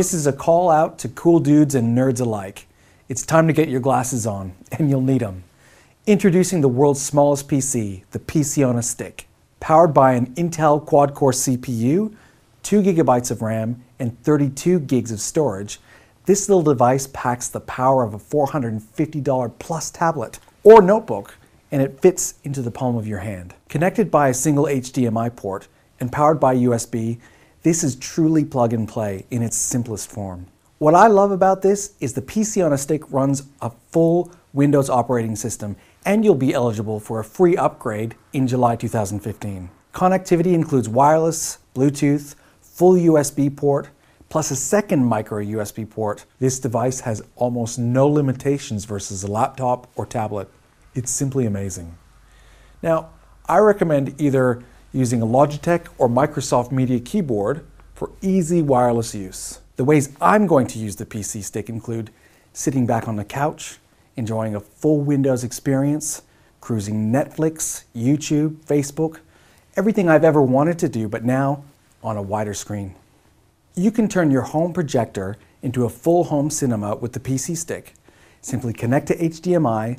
This is a call out to cool dudes and nerds alike. It's time to get your glasses on, and you'll need them. Introducing the world's smallest PC, the PC on a Stick. Powered by an Intel quad core CPU, 2 gigabytes of RAM, and 32 gigs of storage, this little device packs the power of a $450 plus tablet or notebook, and it fits into the palm of your hand. Connected by a single HDMI port and powered by USB, this is truly plug and play in its simplest form. What I love about this is the PC on a stick runs a full Windows operating system and you'll be eligible for a free upgrade in July 2015. Connectivity includes wireless, Bluetooth, full USB port, plus a second micro USB port. This device has almost no limitations versus a laptop or tablet. It's simply amazing. Now, I recommend either using a Logitech or Microsoft Media keyboard for easy wireless use. The ways I'm going to use the PC stick include sitting back on the couch, enjoying a full Windows experience, cruising Netflix, YouTube, Facebook, everything I've ever wanted to do, but now on a wider screen. You can turn your home projector into a full home cinema with the PC stick. Simply connect to HDMI,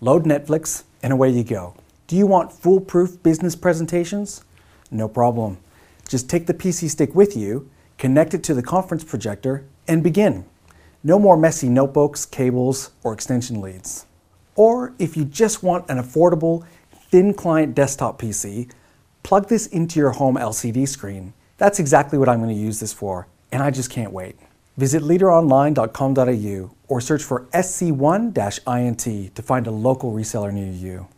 load Netflix, and away you go. Do you want foolproof business presentations? No problem. Just take the PC stick with you, connect it to the conference projector, and begin. No more messy notebooks, cables, or extension leads. Or if you just want an affordable, thin client desktop PC, plug this into your home LCD screen. That's exactly what I'm going to use this for, and I just can't wait. Visit leaderonline.com.au or search for SC1-INT to find a local reseller near you.